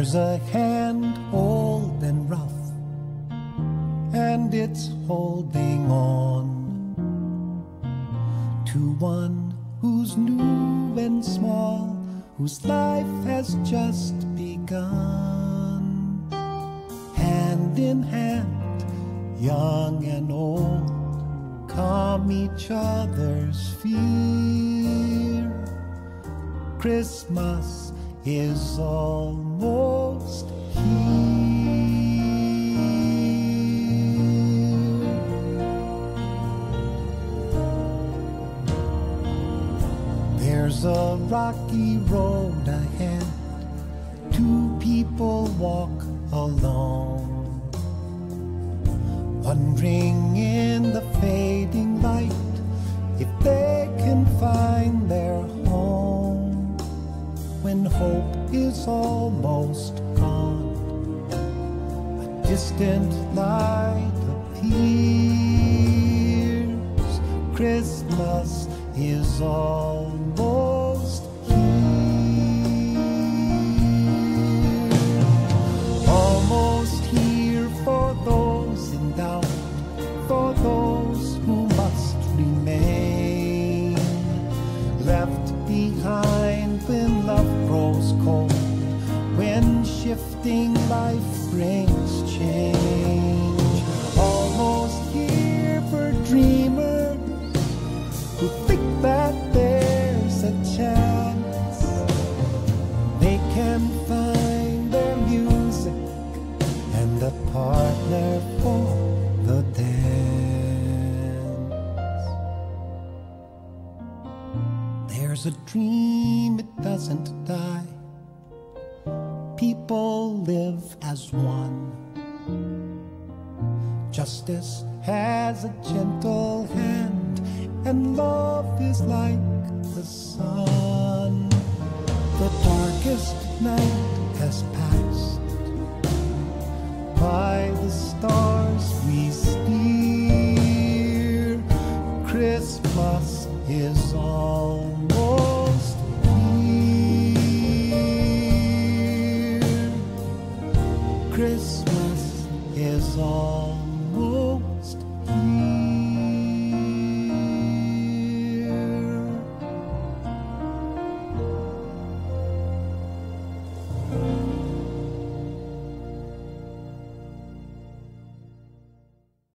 There's a hand old and rough, and it's holding on to one who's new and small, whose life has just begun. Hand in hand, young and old, calm each other's fear. Christmas is almost here. There's a rocky road ahead, two people walk alone, wondering in when hope is almost gone. A distant light appears. Christmas is almost when shifting life brings change. Almost here for dreamers who think that there's a chance they can find their music and a partner for the dance. There's a dream, it doesn't die live as one. Justice has a gentle hand, and love is like the sun. The darkest night has passed. is almost here.